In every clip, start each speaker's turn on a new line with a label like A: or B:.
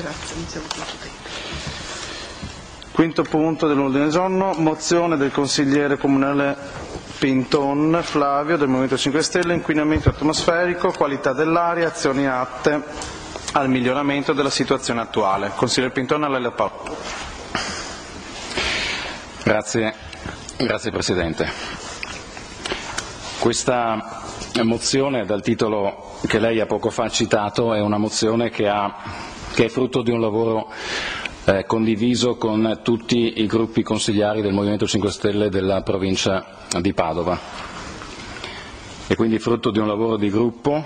A: Grazie, non siamo tutti.
B: Quinto punto dell'ordine del giorno, mozione del consigliere comunale Pinton Flavio del Movimento 5 Stelle, inquinamento atmosferico, qualità dell'aria, azioni atte al miglioramento della situazione attuale. Consigliere Pinton, a lei la parola.
C: Grazie, grazie Presidente. Questa mozione, dal titolo che lei ha poco fa citato, è una mozione che, ha, che è frutto di un lavoro eh, condiviso con tutti i gruppi consigliari del Movimento 5 Stelle della provincia di Padova. E quindi frutto di un lavoro di gruppo,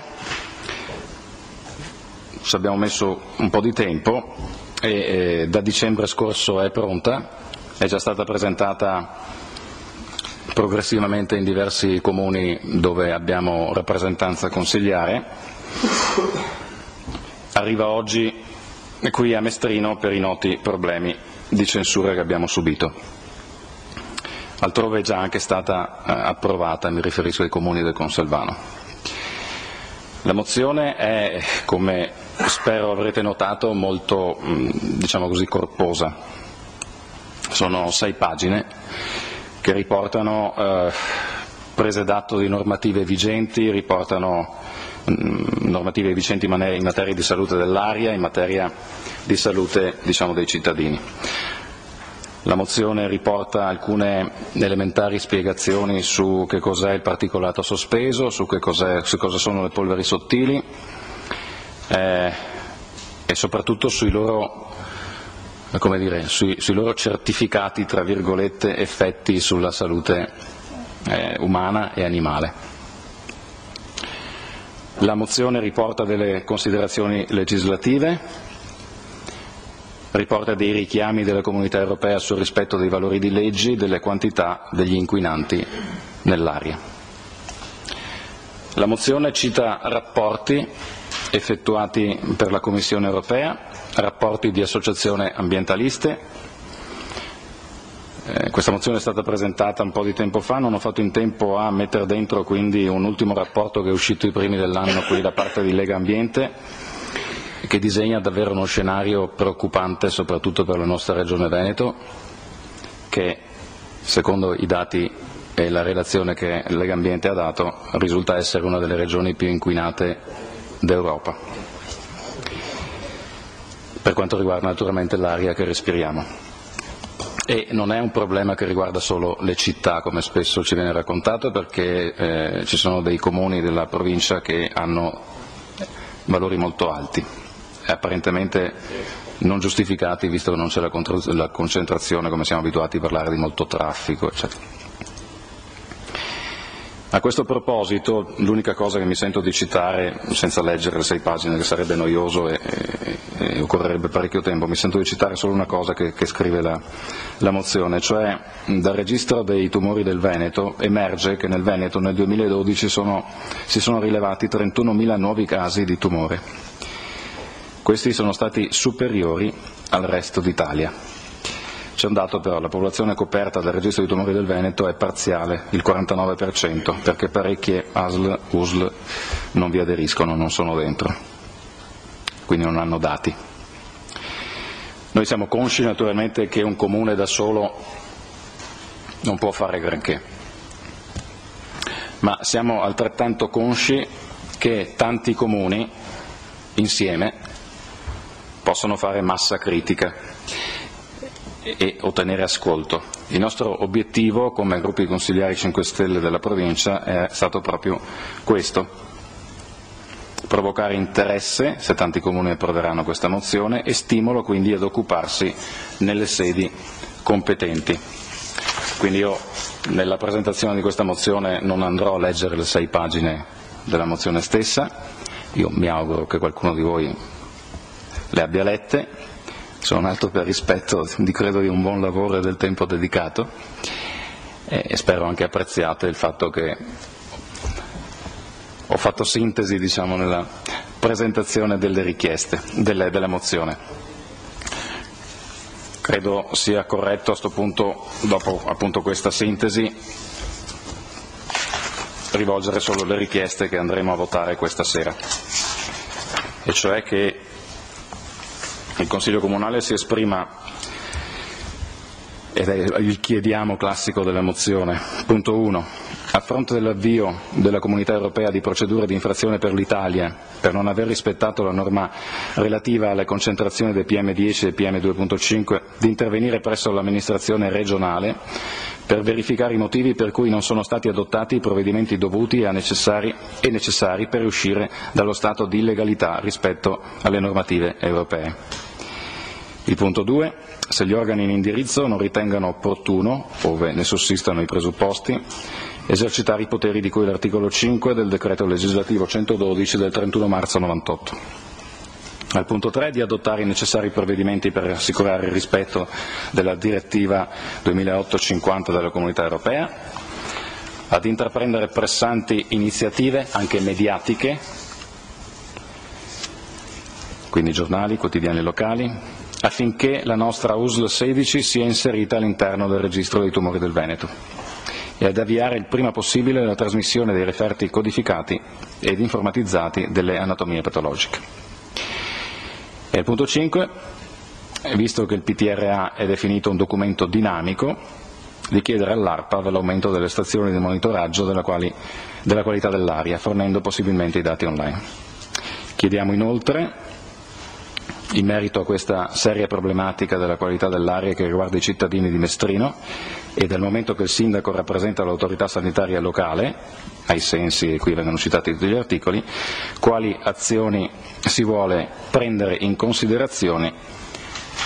C: ci abbiamo messo un po' di tempo e eh, da dicembre scorso è pronta, è già stata presentata progressivamente in diversi comuni dove abbiamo rappresentanza consigliare. Arriva oggi qui a Mestrino per i noti problemi di censura che abbiamo subito. Altrove è già anche stata eh, approvata, mi riferisco ai comuni del Conselvano. La mozione è, come spero avrete notato, molto diciamo così, corposa. Sono sei pagine che riportano eh, prese d'atto di normative vigenti, riportano mh, normative vigenti in materia di salute dell'aria, in materia di salute diciamo, dei cittadini. La mozione riporta alcune elementari spiegazioni su che cos'è il particolato sospeso, su, su cosa sono le polveri sottili eh, e soprattutto sui loro dire, sui, sui loro certificati, effetti sulla salute eh, umana e animale. La mozione riporta delle considerazioni legislative, riporta dei richiami della comunità europea sul rispetto dei valori di leggi, delle quantità degli inquinanti nell'aria. La mozione cita rapporti effettuati per la Commissione europea rapporti di associazione ambientaliste. Eh, questa mozione è stata presentata un po' di tempo fa, non ho fatto in tempo a mettere dentro quindi un ultimo rapporto che è uscito i primi dell'anno qui da parte di Lega Ambiente che disegna davvero uno scenario preoccupante soprattutto per la nostra regione Veneto che secondo i dati e la relazione che Lega Ambiente ha dato risulta essere una delle regioni più inquinate d'Europa per quanto riguarda naturalmente l'aria che respiriamo. E non è un problema che riguarda solo le città, come spesso ci viene raccontato, perché eh, ci sono dei comuni della provincia che hanno valori molto alti, apparentemente non giustificati visto che non c'è la, la concentrazione, come siamo abituati a parlare di molto traffico, eccetera. A questo proposito l'unica cosa che mi sento di citare, senza leggere le sei pagine che sarebbe noioso e, e, e occorrerebbe parecchio tempo, mi sento di citare solo una cosa che, che scrive la, la, mozione, cioè dal registro dei tumori del Veneto emerge che nel Veneto nel 2012 sono, si sono rilevati 31.000 nuovi casi di tumore. Questi sono stati superiori al resto d'Italia. C'è un dato però, la popolazione coperta dal registro di tumori del Veneto è parziale, il 49%, perché parecchie ASL, USL non vi aderiscono, non sono dentro, quindi non hanno dati. Noi siamo consci naturalmente che un comune da solo non può fare granché, ma siamo altrettanto consci che tanti comuni insieme possono fare massa critica e ottenere ascolto. Il nostro obiettivo come gruppi consigliari 5 Stelle della provincia è stato proprio questo, provocare interesse, se tanti comuni approveranno questa mozione, e stimolo quindi ad occuparsi nelle sedi competenti. Quindi io nella presentazione di questa mozione non andrò a leggere le sei pagine della mozione stessa, io mi auguro che qualcuno di voi le abbia lette, sono alto per rispetto di credo di un buon lavoro e del tempo dedicato e spero anche apprezziate il fatto che ho fatto sintesi diciamo, nella presentazione delle richieste, delle, della mozione. Credo sia corretto a questo punto, dopo appunto questa sintesi, rivolgere solo le richieste che andremo a votare questa sera, e cioè che il Consiglio Comunale si esprima ed è il chiediamo classico della mozione. Punto 1. A fronte dell'avvio della Comunità Europea di procedure di infrazione per l'Italia per non aver rispettato la norma relativa alle concentrazioni del PM10 e PM2.5, di intervenire presso l'amministrazione regionale per verificare i motivi per cui non sono stati adottati i provvedimenti dovuti e necessari, e necessari per uscire dallo stato di illegalità rispetto alle normative europee. Il punto 2 se gli organi in indirizzo non ritengano opportuno, ove ne sussistano i presupposti, esercitare i poteri di cui l'articolo 5 del decreto legislativo 112 del 31 marzo 98. Al punto 3 di adottare i necessari provvedimenti per assicurare il rispetto della direttiva 2008-50 della Comunità Europea, ad intraprendere pressanti iniziative, anche mediatiche, quindi giornali, quotidiani locali, affinché la nostra USL 16 sia inserita all'interno del registro dei tumori del Veneto e ad avviare il prima possibile la trasmissione dei referti codificati ed informatizzati delle anatomie patologiche. E il punto 5, visto che il PTRA è definito un documento dinamico, di chiedere all'ARPAV l'aumento delle stazioni di monitoraggio della, quali, della qualità dell'aria, fornendo possibilmente i dati online. Chiediamo inoltre in merito a questa seria problematica della qualità dell'aria che riguarda i cittadini di Mestrino e dal momento che il sindaco rappresenta l'autorità sanitaria locale, ai sensi, e qui vengono citati tutti gli articoli, quali azioni si vuole prendere in considerazione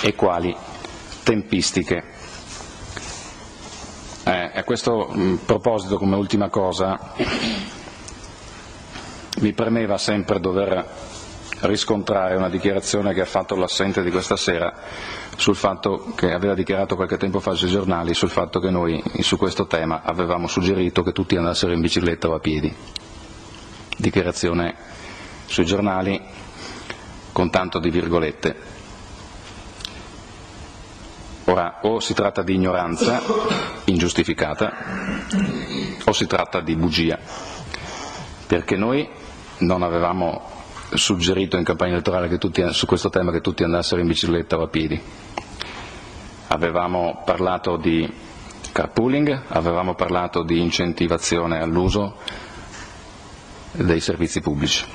C: e quali tempistiche. Eh, a questo mh, proposito, come ultima cosa, mi premeva sempre dover riscontrare una dichiarazione che ha fatto l'assente di questa sera sul fatto che aveva dichiarato qualche tempo fa sui giornali sul fatto che noi su questo tema avevamo suggerito che tutti andassero in bicicletta o a piedi. Dichiarazione sui giornali con tanto di virgolette. Ora, o si tratta di ignoranza ingiustificata o si tratta di bugia, perché noi non avevamo suggerito in campagna elettorale tutti, su questo tema che tutti andassero in bicicletta o a piedi. Avevamo parlato di carpooling, avevamo parlato di incentivazione all'uso dei servizi pubblici.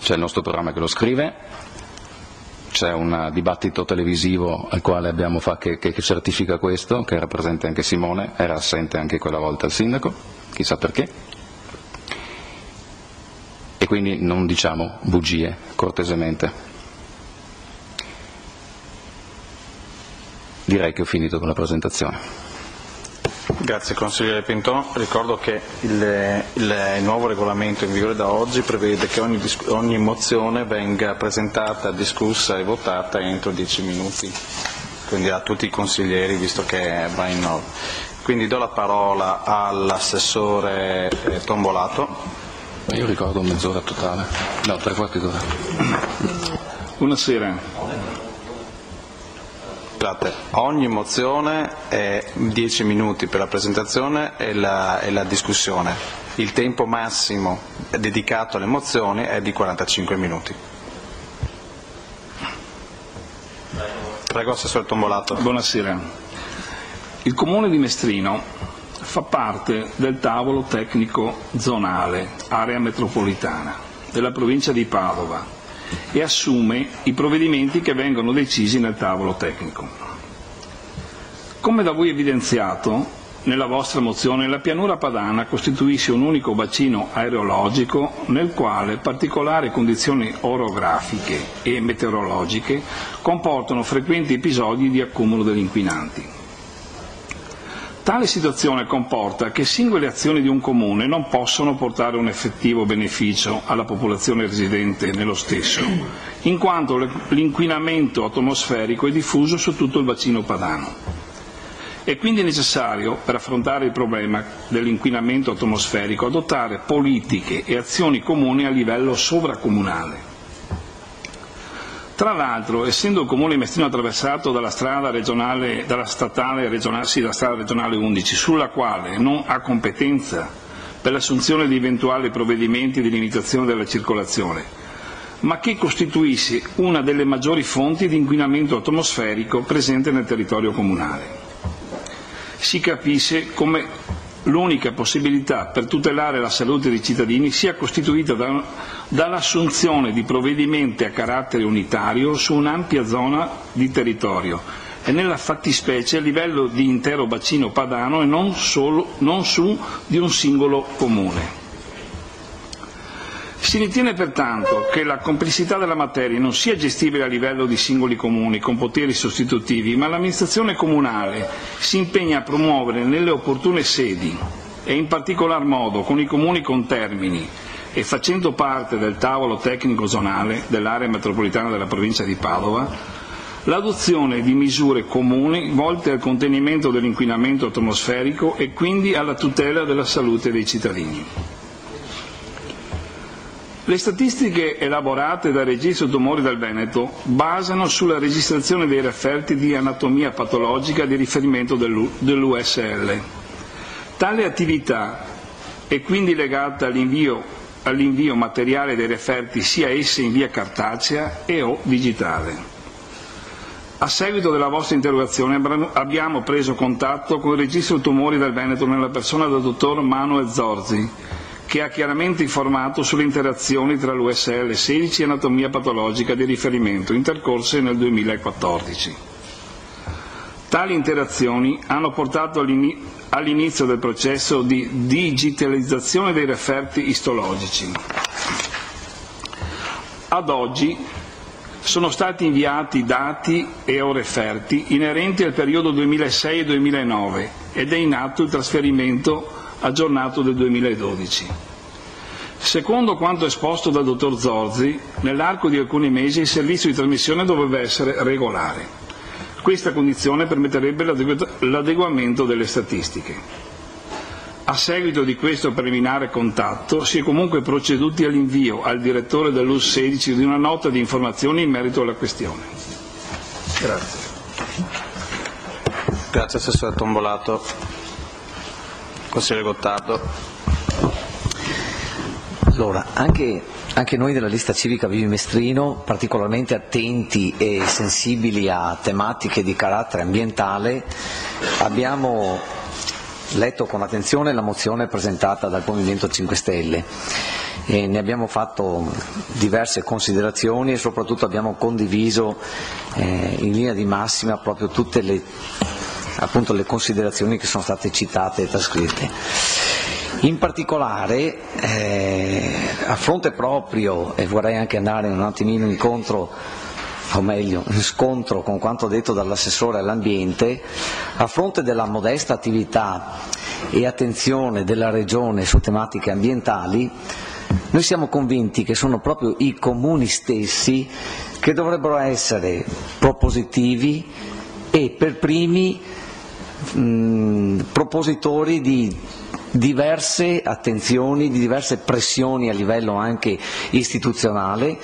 C: C'è il nostro programma che lo scrive, c'è un dibattito televisivo al quale abbiamo fa, che, che, certifica questo, che era presente anche Simone, era assente anche quella volta il sindaco, chissà perché e quindi non diciamo bugie, cortesemente. Direi che ho finito con la presentazione.
B: Grazie consigliere Pinton. Ricordo che il, il, nuovo regolamento in vigore da oggi prevede che ogni, ogni, mozione venga presentata, discussa e votata entro dieci minuti, quindi a tutti i consiglieri visto che va in ordine. Quindi do la parola all'assessore eh, Tombolato.
C: Io ricordo mezz'ora totale, no, tre quarti d'ora.
A: Buonasera.
B: Scusate, ogni mozione è 10 minuti per la presentazione e la, e la discussione. Il tempo massimo dedicato alle mozioni è di 45 minuti. Prego, Assessore Tombolato.
A: Buonasera. Il Comune di Mestrino fa parte del tavolo tecnico zonale, area metropolitana, della provincia di Padova e assume i provvedimenti che vengono decisi nel tavolo tecnico. Come da voi evidenziato, nella vostra mozione la pianura padana costituisce un unico bacino aerologico nel quale particolari condizioni orografiche e meteorologiche comportano frequenti episodi di accumulo degli inquinanti. Tale situazione comporta che singole azioni di un comune non possono portare un effettivo beneficio alla popolazione residente nello stesso, in quanto l'inquinamento atmosferico è diffuso su tutto il bacino padano. È quindi necessario, per affrontare il problema dell'inquinamento atmosferico, adottare politiche e azioni comuni a livello sovracomunale tra l'altro, essendo il comune di Mestrino attraversato dalla strada, regionale, dalla statale regionale, sì, la strada regionale 11, sulla quale non ha competenza per l'assunzione di eventuali provvedimenti di limitazione della circolazione, ma che costituisce una delle maggiori fonti di inquinamento atmosferico presente nel territorio comunale. Si capisce come l'unica possibilità per tutelare la salute dei cittadini sia costituita da, dall'assunzione di provvedimenti a carattere unitario su un'ampia zona di territorio e nella fattispecie a livello di intero bacino padano e non, solo, non su di un singolo comune. Si ritiene pertanto che la complessità della materia non sia gestibile a livello di singoli comuni con poteri sostitutivi, ma l'amministrazione comunale si impegna a promuovere nelle opportune sedi e in particolar modo con i comuni contermini e facendo parte del tavolo tecnico zonale dell'area metropolitana della provincia di Padova, l'adozione di misure comuni volte al contenimento dell'inquinamento atmosferico e quindi alla tutela della salute dei cittadini. Le statistiche elaborate dal Registro Tumori del Veneto basano sulla registrazione dei referti di anatomia patologica di riferimento dell'USL. Tale attività è quindi legata all'invio, all'invio materiale dei referti sia esse in via cartacea e o digitale. A seguito della vostra interrogazione abbiamo preso contatto con il Registro Tumori del Veneto nella persona del dottor Manuel Zorzi, che ha chiaramente informato sulle interazioni tra l'USL 16 e anatomia patologica di riferimento intercorse nel 2014. Tali interazioni hanno portato all'inizio del processo di digitalizzazione dei referti istologici. Ad oggi sono stati inviati dati e o referti inerenti al periodo 2006 e 2009 ed è in atto il trasferimento aggiornato del 2012. Secondo quanto esposto dal dottor Zorzi, nell'arco di alcuni mesi il servizio di trasmissione dovrebbe essere regolare. Questa condizione permetterebbe l'adeguamento delle statistiche. A seguito di questo preliminare contatto si è comunque proceduti all'invio al direttore dell'US 16 di una nota di informazioni in merito alla questione. Grazie.
B: Grazie Assessore Tombolato. Consigliere Gottardo.
D: Allora, anche, anche, noi della lista civica Vivi Mestrino, particolarmente attenti e sensibili a tematiche di carattere ambientale, abbiamo letto con attenzione la mozione presentata dal Movimento 5 Stelle e ne abbiamo fatto diverse considerazioni e soprattutto abbiamo condiviso eh, in linea di massima proprio tutte le appunto le considerazioni che sono state citate e trascritte. In particolare, eh, a fronte proprio, e vorrei anche andare un attimino incontro, o meglio, in scontro con quanto detto dall'assessore all'ambiente, a fronte della modesta attività e attenzione della Regione su tematiche ambientali, noi siamo convinti che sono proprio i comuni stessi che dovrebbero essere propositivi e per primi mh, propositori di diverse attenzioni, di diverse pressioni a livello anche istituzionale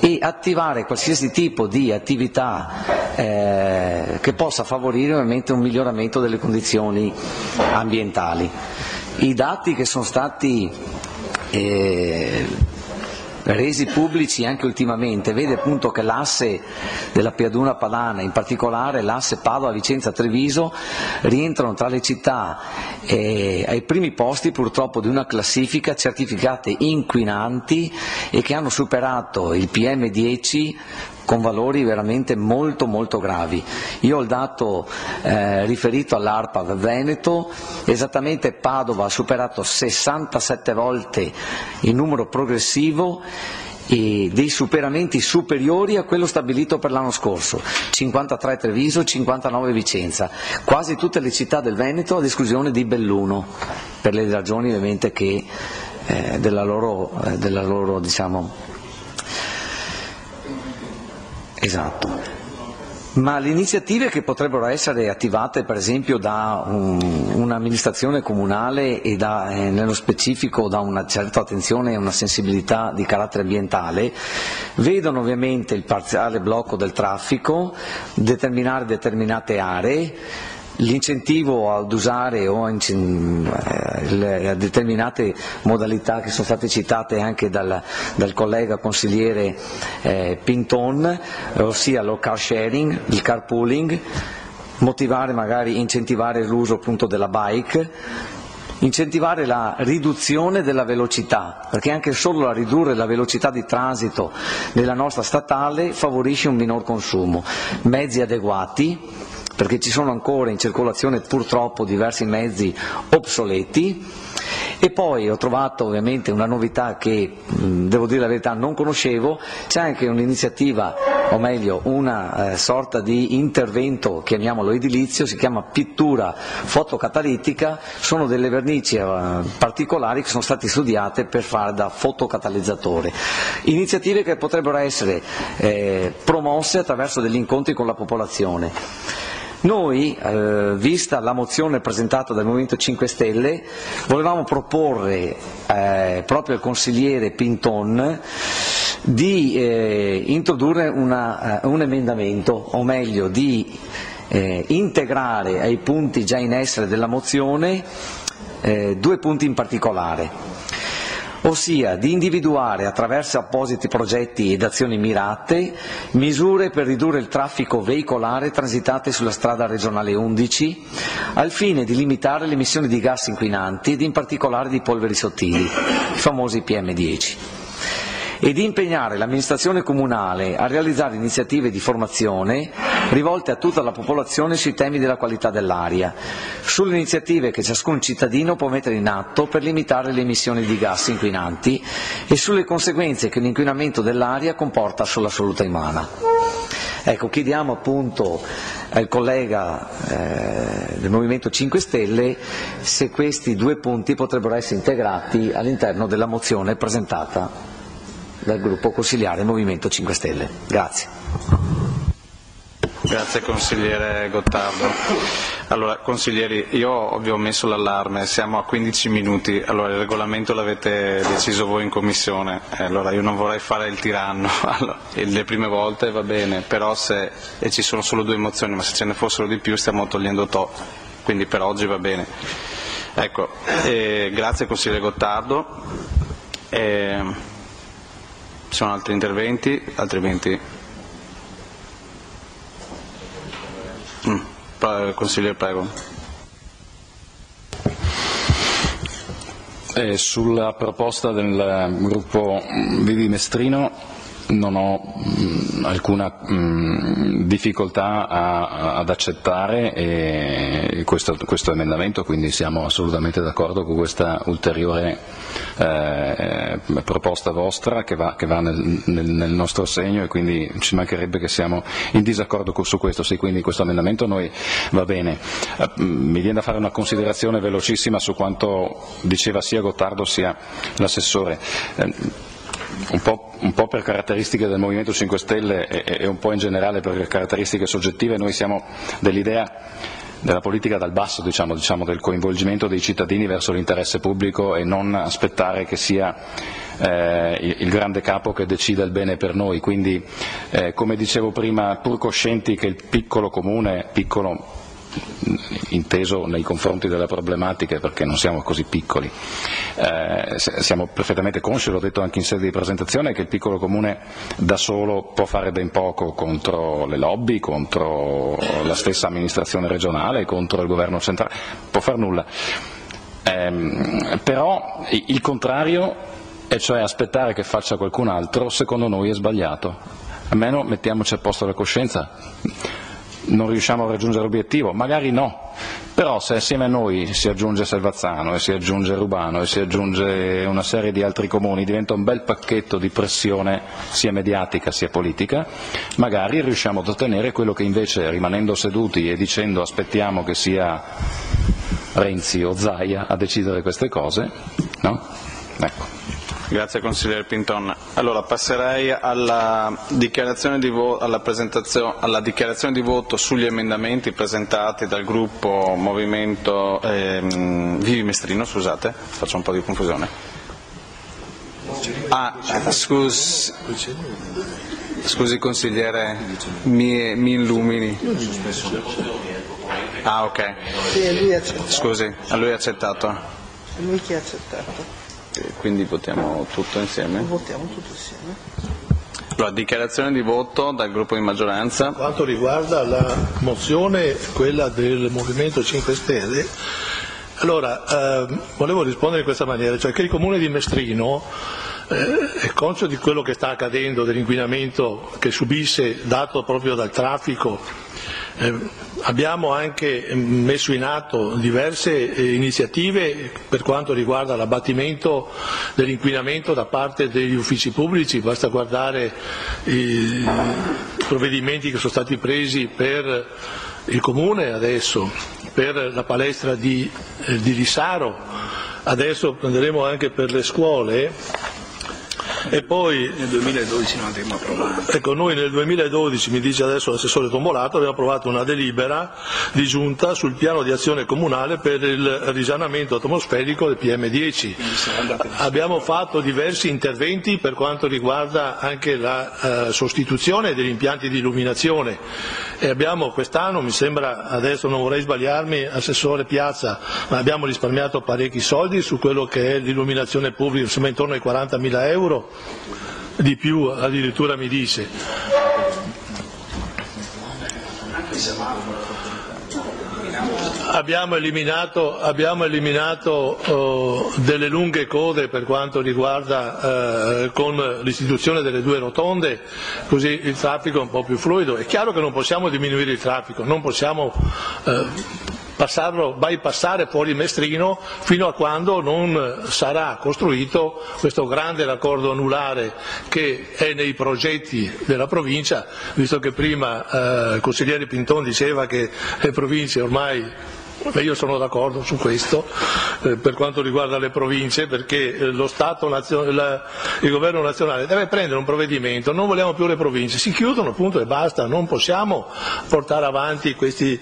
D: e attivare qualsiasi tipo di attività eh, che possa favorire ovviamente un miglioramento delle condizioni ambientali. I dati che sono stati eh, resi pubblici anche ultimamente, vede appunto che l'asse della Piaduna Padana, in particolare l'asse Padova-Vicenza-Treviso, rientrano tra le città eh, ai primi posti purtroppo di una classifica certificate inquinanti e che hanno superato il PM10 con valori veramente molto molto gravi. Io ho il dato eh, riferito all'ARPA Veneto, esattamente Padova ha superato 67 volte il numero progressivo e dei superamenti superiori a quello stabilito per l'anno scorso, 53 Treviso, 59 Vicenza, quasi tutte le città del Veneto ad esclusione di Belluno, per le ragioni ovviamente che, eh, della loro, eh, della loro diciamo, Esatto. Ma le iniziative che potrebbero essere attivate per esempio da un, un'amministrazione comunale e da, eh, nello specifico da una certa attenzione e una sensibilità di carattere ambientale vedono ovviamente il parziale blocco del traffico, determinare determinate aree, l'incentivo ad usare o eh, a, determinate modalità che sono state citate anche dal, dal collega consigliere eh, Pinton, ossia lo car sharing, il carpooling, motivare magari, incentivare l'uso appunto della bike, incentivare la riduzione della velocità, perché anche solo la ridurre la velocità di transito nella nostra statale favorisce un minor consumo, mezzi adeguati, perché ci sono ancora in circolazione purtroppo diversi mezzi obsoleti, e poi ho trovato ovviamente una novità che, devo dire la verità, non conoscevo, c'è anche un'iniziativa, o meglio una eh, sorta di intervento, chiamiamolo edilizio, si chiama pittura fotocatalitica, sono delle vernici eh, particolari che sono state studiate per fare da fotocatalizzatore. Iniziative che potrebbero essere eh, promosse attraverso degli incontri con la popolazione. Noi, eh, vista la mozione presentata dal Movimento 5 Stelle, volevamo proporre eh, proprio al consigliere Pinton di eh, introdurre una, eh, un emendamento, o meglio di eh, integrare ai punti già in essere della mozione eh, due punti in particolare ossia di individuare attraverso appositi progetti ed azioni mirate misure per ridurre il traffico veicolare transitate sulla strada regionale 11 al fine di limitare le emissioni di gas inquinanti ed in particolare di polveri sottili, i famosi PM10 e di impegnare l'amministrazione comunale a realizzare iniziative di formazione rivolte a tutta la popolazione sui temi della qualità dell'aria, sulle iniziative che ciascun cittadino può mettere in atto per limitare le emissioni di gas inquinanti e sulle conseguenze che l'inquinamento dell'aria comporta sulla salute umana. Ecco, chiediamo appunto al collega eh, del Movimento 5 Stelle se questi due punti potrebbero essere integrati all'interno della mozione presentata dal gruppo consigliare Movimento 5 Stelle. Grazie.
B: Grazie consigliere Gottardo. Allora, consiglieri, io vi ho messo l'allarme, siamo a 15 minuti, allora il regolamento l'avete deciso voi in commissione, eh, allora io non vorrei fare il tiranno, allora, le prime volte va bene, però se e ci sono solo due mozioni, ma se ce ne fossero di più stiamo togliendo to, quindi per oggi va bene. Ecco, eh, grazie consigliere Gottardo. Eh, ci sono altri interventi? Altrimenti... Mm. Consigliere, prego.
C: Eh, sulla proposta del gruppo Vivi Mestrino non ho mh, alcuna mh, difficoltà a, ad accettare questo, questo, emendamento, quindi siamo assolutamente d'accordo con questa ulteriore eh, proposta vostra che va, che va nel, nel, nel, nostro segno e quindi ci mancherebbe che siamo in disaccordo su questo, sì, quindi questo emendamento noi va bene. Eh, mi viene da fare una considerazione velocissima su quanto diceva sia Gottardo sia l'assessore. Un po', un po', per caratteristiche del Movimento 5 Stelle e, e, un po' in generale per caratteristiche soggettive, noi siamo dell'idea della politica dal basso, diciamo, diciamo, del coinvolgimento dei cittadini verso l'interesse pubblico e non aspettare che sia eh, il grande capo che decida il bene per noi. Quindi, eh, come dicevo prima, pur coscienti che il piccolo comune, piccolo inteso nei confronti delle problematiche perché non siamo così piccoli. Eh, siamo perfettamente consci, l'ho detto anche in sede di presentazione, che il piccolo comune da solo può fare ben poco contro le lobby, contro la stessa amministrazione regionale, contro il governo centrale, può fare nulla. Eh, però il contrario, e cioè aspettare che faccia qualcun altro, secondo noi è sbagliato. Almeno mettiamoci a posto la coscienza non riusciamo a raggiungere l'obiettivo, magari no, però se assieme a noi si aggiunge Selvazzano e si aggiunge Rubano e si aggiunge una serie di altri comuni, diventa un bel pacchetto di pressione sia mediatica sia politica, magari riusciamo ad ottenere quello che invece rimanendo seduti e dicendo aspettiamo che sia Renzi o Zaia a decidere queste cose, no? Ecco.
B: Grazie consigliere Pinton. Allora passerei alla dichiarazione, di alla, alla dichiarazione di voto sugli emendamenti presentati dal gruppo Movimento ehm, Vivi Mestrino, scusate, faccio un po' di confusione. Ah, scusi, scusi consigliere, mi, mi illumini. Ah, ok. Scusi, a lui è accettato.
E: Lui che ha accettato.
B: Eh, Quindi votiamo tutto insieme.
E: Votiamo tutti insieme.
B: Allora, dichiarazione di voto dal gruppo di maggioranza.
F: quanto riguarda la mozione, quella del Movimento 5 Stelle, allora ehm, volevo rispondere in questa maniera, cioè che il comune di Mestrino eh, è conscio di quello che sta accadendo, dell'inquinamento che subisce dato proprio dal traffico. Eh, abbiamo anche mm, messo in atto diverse eh, iniziative per quanto riguarda l'abbattimento dell'inquinamento da parte degli uffici pubblici, basta guardare i provvedimenti che sono stati presi per il comune adesso, per la palestra di, eh, di Lissaro, adesso prenderemo anche per le scuole e poi
A: Nel 2012 non avremmo approvato.
F: Ecco, noi nel 2012, mi dice adesso l'assessore Tombolato, abbiamo approvato una delibera di giunta sul piano di azione comunale per il risanamento atmosferico del PM10. Abbiamo fatto diversi interventi per quanto riguarda anche la eh, sostituzione degli impianti di illuminazione e abbiamo quest'anno, mi sembra, adesso non vorrei sbagliarmi, assessore Piazza, ma abbiamo risparmiato parecchi soldi su quello che è l'illuminazione pubblica, insomma intorno ai 40.000 euro di più addirittura mi dice. Abbiamo eliminato, abbiamo eliminato oh, delle lunghe code per quanto riguarda eh, con l'istituzione delle due rotonde, così il traffico è un po' più fluido. È chiaro che non possiamo diminuire il traffico, non possiamo eh, passarlo, bypassare fuori Mestrino fino a quando non sarà costruito questo grande raccordo anulare che è nei progetti della provincia, visto che prima eh, il consigliere Pinton diceva che le province ormai Beh, io sono d'accordo su questo eh, per quanto riguarda le province perché eh, Stato la- il governo nazionale deve prendere un provvedimento, non vogliamo più le province, si chiudono appunto e basta, non possiamo portare avanti questi,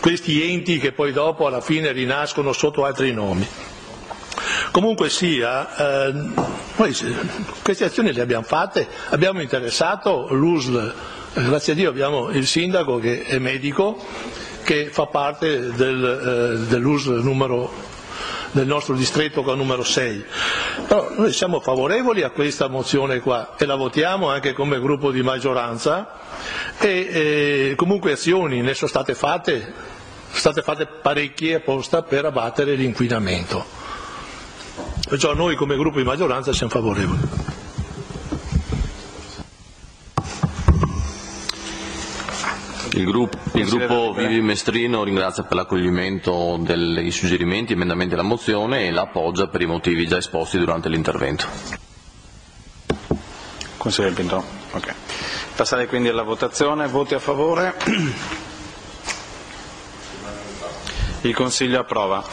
F: questi enti che poi dopo alla fine rinascono sotto altri nomi. Comunque sia, eh, noi queste azioni le abbiamo fatte, abbiamo interessato l'USL, eh, grazie a Dio abbiamo il sindaco che è medico, che fa parte del, eh, dell'USL numero del nostro distretto con numero 6. Però noi siamo favorevoli a questa mozione qua e la votiamo anche come gruppo di maggioranza e eh, comunque azioni ne sono state fatte, sono state fatte parecchie apposta per abbattere l'inquinamento. Perciò noi come gruppo di maggioranza siamo favorevoli.
G: Il gruppo, il gruppo Vivi Mestrino ringrazia per l'accoglimento dei suggerimenti, emendamenti alla mozione e la appoggia per i motivi già esposti durante l'intervento.
B: Consigliere Pinto. Ok. Passare quindi alla votazione. Voti a favore. Il Consiglio approva.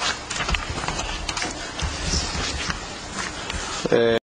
B: Eh,